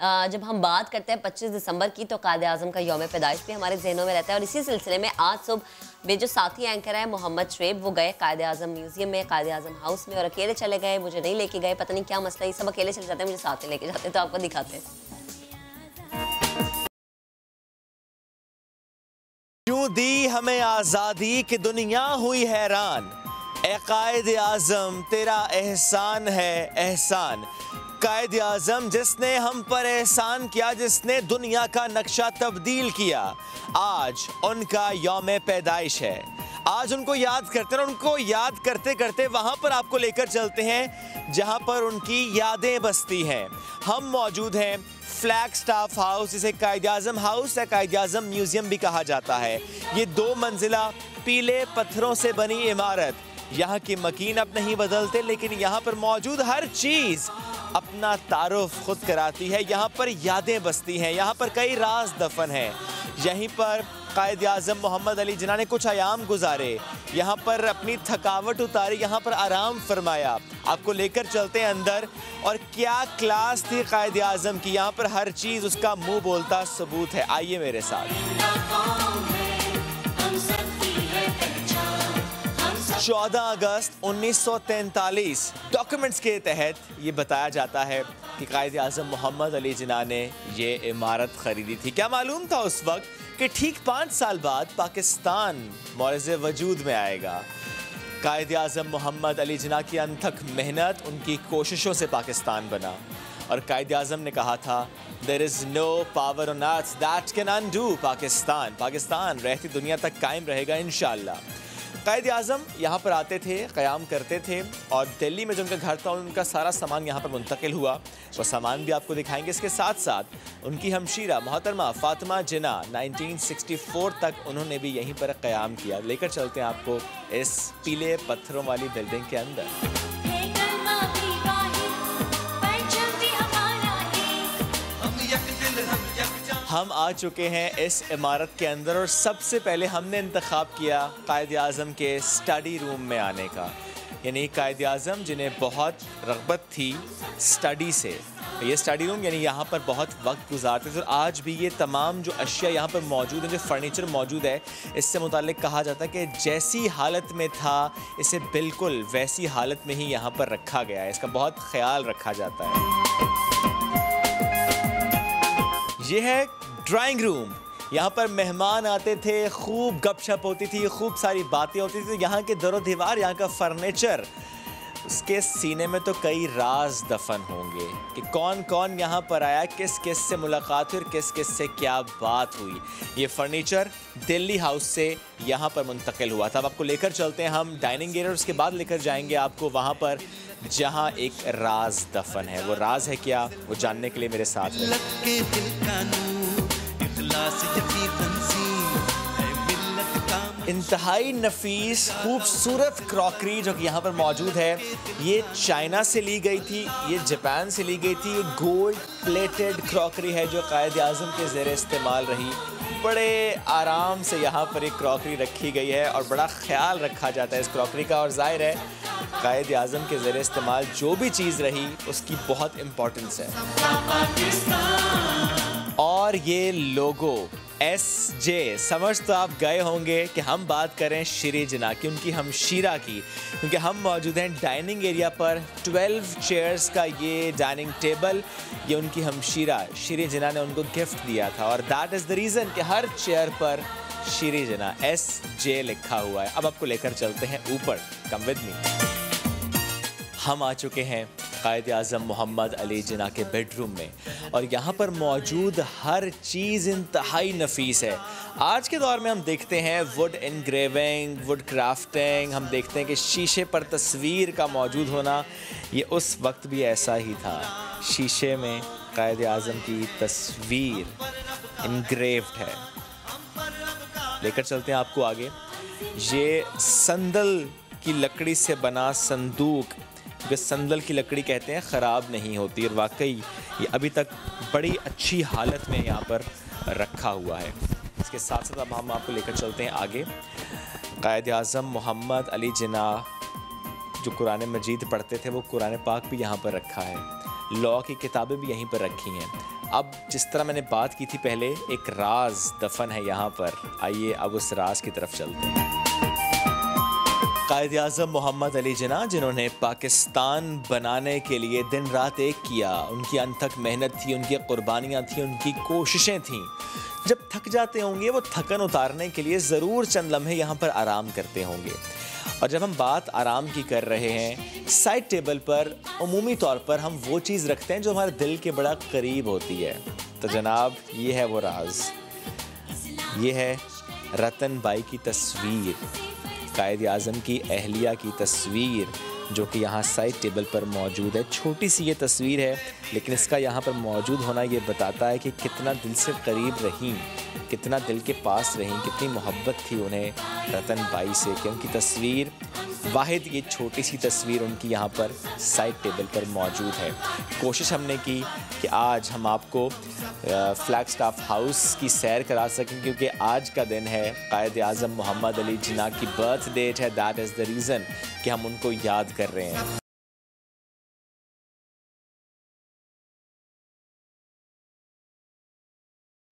जब हम बात करते हैं 25 दिसंबर की तो कायद आज़म का योम पैदाइश भी हमारे जहनों में रहता है। और इसी सिलसिले में आज सुबह मेरे जो साथी एंकर है, मोहम्मद शुएब वो गए कायद आज़म म्यूज़ियम में, कायद आज़म हाउस में और अकेले चले गए। मुझे नहीं लेके गए, पता नहीं क्या मसला ये सब अकेले चले जाते हैं, मुझे साथ में लेके जाते हैं तो आपको दिखाते हैं। यूँ दी हमें आज़ादी की दुनिया हुई हैरान। ए कायद आज़म, तेरा एहसान है एहसान। कायद आज़म जिसने हम पर एहसान किया, जिसने दुनिया का नक्शा तब्दील किया, आज उनका यौम पैदाइश है। आज उनको याद करते हैं उनको याद करते करते वहाँ पर आपको लेकर चलते हैं, जहाँ पर उनकी यादें बसती हैं। हम मौजूद हैं फ्लैग स्टाफ हाउस जिसे कायद आज़म हाउस या कायद आज़म म्यूज़ियम भी कहा जाता है। ये दो मंजिला पीले पत्थरों से बनी इमारत। यहाँ की मकीन अब नहीं बदलते, लेकिन यहाँ पर मौजूद हर चीज़ अपना तारुफ खुद कराती है। यहाँ पर यादें बसती हैं। यहाँ पर कई राज दफन हैं। यहीं पर कायद आज़म मोहम्मद अली जिन्ना ने कुछ आयाम गुजारे। यहाँ पर अपनी थकावट उतारी, यहाँ पर आराम फरमाया। आपको लेकर चलते हैं अंदर। और क्या क्लास थी कायद आज़म की? यहाँ पर हर चीज़ उसका मुँह बोलता सबूत है। आइए मेरे साथ। 14 अगस्त 1943 डॉक्यूमेंट्स के तहत ये बताया जाता है कि कायद आज़म मोहम्मद अली जिना ने ये इमारत ख़रीदी थी। क्या मालूम था उस वक्त कि ठीक पाँच साल बाद पाकिस्तान मौरज वजूद में आएगा। कायद आज़म मोहम्मद अली जिना की अनथक मेहनत उनकी कोशिशों से पाकिस्तान बना। और कायद आज़म ने कहा था there is no power on earth that can undo Pakistan. Pakistan रहती दुनिया तक कायम रहेगा इन कायद आज़म यहाँ पर आते थे, क़्याम करते थे और दिल्ली में जो उनका घर था, उनका सारा सामान यहाँ पर मुंतकिल हुआ। वो सामान भी आपको दिखाएँगे। इसके साथ साथ उनकी हमशीरा मोहतरमा फ़ातिमा जिना 1964 तक उन्होंने भी यहीं पर क़्याम किया। लेकर चलते हैं आपको इस पीले पत्थरों वाली बिल्डिंग के अंदर। हम आ चुके हैं इस इमारत के अंदर और सबसे पहले हमने इंतखब किया कायद अज़म के स्टडी रूम में आने का। यानी कायद अज़म जिन्हें बहुत रगबत थी स्टडी से। ये स्टडी रूम यानी यहाँ पर बहुत वक्त गुजारते थे और आज भी ये तमाम जो अशिया यहाँ पर मौजूद है, जो फर्नीचर मौजूद है, इससे मुतालिक कहा जाता है कि जैसी हालत में था, इसे बिल्कुल वैसी हालत में ही यहाँ पर रखा गया है। इसका बहुत ख्याल रखा जाता है। ये है ड्राइंग रूम यहाँ पर मेहमान आते थे, खूब गपशप होती थी, खूब सारी बातें होती थी। यहाँ के दरो दीवार, यहाँ का फर्नीचर। उसके सीने में तो कई राज दफन होंगे कि कौन कौन यहाँ पर आया किस किस से मुलाकात हुई और किस किस से क्या बात हुई। ये फर्नीचर दिल्ली हाउस से यहाँ पर मुंतकिल हुआ था। अब आपको लेकर चलते हैं हम डाइनिंग एरिया उसके बाद लेकर जाएँगे आपको वहाँ पर, जहाँ एक राज दफन है। वो राज है क्या, वो जानने के लिए मेरे साथ रहिए। इंतहाई नफीस खूबसूरत क्रॉकरी जो कि यहाँ पर मौजूद है ये चाइना से ली गई थी ये जापान से ली गई थी ये गोल्ड प्लेटेड क्रॉकरी है जो कायद आज़म के ज़ेर इस्तेमाल रही। बड़े आराम से यहाँ पर एक क्रॉकरी रखी गई है और बड़ा ख्याल रखा जाता है इस क्रॉकरी का और ज़ाहिर है कायद आज़म के ज़ेर इस्तेमाल जो भी चीज़ रही उसकी बहुत इम्पोर्टेंस है। और ये लोगो एस जे समझ तो आप गए होंगे कि हम बात करें श्री जिना की, उनकी हमशीरा की। क्योंकि हम मौजूद हैं डाइनिंग एरिया पर 12 चेयर्स का ये डाइनिंग टेबल, ये उनकी हमशीरा श्री। जिना ने उनको गिफ्ट दिया था और दैट इज़ द रीज़न कि हर चेयर पर श्री जिना एस जे लिखा हुआ है। अब आपको लेकर चलते हैं ऊपर। कम विद मी हम आ चुके हैं कायद अज़म मोहम्मद अली जना के बेडरूम में। और यहाँ पर मौजूद हर चीज़ इंतहाई नफीस है। आज के दौर में हम देखते हैं वुड इनग्रेविंग वुड क्राफ्टिंग हम देखते हैं कि शीशे पर तस्वीर का मौजूद होना, ये उस वक्त भी ऐसा ही था। शीशे में कायद अज़म की तस्वीर इनग्रेव्ड है। लेकर चलते हैं आपको आगे। ये संदल की लकड़ी से बना संदूक जो संदल की लकड़ी कहते हैं ख़राब नहीं होती और वाकई ये अभी तक बड़ी अच्छी हालत में यहाँ पर रखा हुआ है। इसके साथ साथ अब हम आपको लेकर चलते हैं आगे। कायद अज़म मोहम्मद अली जना जो कुरान मजीद पढ़ते थे, वो कुरान पाक भी यहाँ पर रखा है। लॉ की किताबें भी यहीं पर रखी हैं। अब जिस तरह मैंने बात की थी पहले, एक राज दफन है यहाँ पर। आइए अब उस राज की तरफ़ चलते हैं। कायद अजम मोहम्मद अली जना जिन्होंने पाकिस्तान बनाने के लिए दिन रात एक किया। उनकी अनथक मेहनत थी, उनकी कुर्बानियाँ थी, उनकी कोशिशें थीं। जब थक जाते होंगे, वो थकन उतारने के लिए ज़रूर चंद लम्हे यहाँ पर आराम करते होंगे। और जब हम बात आराम की कर रहे हैं, साइड टेबल पर अमूमी तौर पर हम वो चीज़ रखते हैं जो हमारे दिल के बड़ा करीब होती है। तो जनाब, ये है वो राज। ये है रतन बाई की तस्वीर। कायद अजम की अहलिया की तस्वीर जो कि यहाँ साइड टेबल पर मौजूद है। छोटी सी ये तस्वीर है, लेकिन इसका यहाँ पर मौजूद होना ये बताता है कि कितना दिल से करीब रहीं, कितना दिल के पास रहीं, कितनी मोहब्बत थी उन्हें रतन बाई से कि उनकी तस्वीर, वाहिद ये छोटी सी तस्वीर उनकी यहाँ पर साइड टेबल पर मौजूद है। कोशिश हमने की कि आज हम आपको फ्लैग स्टाफ हाउस की सैर करा सकें, क्योंकि आज का दिन है कायद अज़म मोहम्मद अली जिना की बर्थ डेट है। दैट इज़ द रीज़न कि हम उनको याद कर रहे हैं।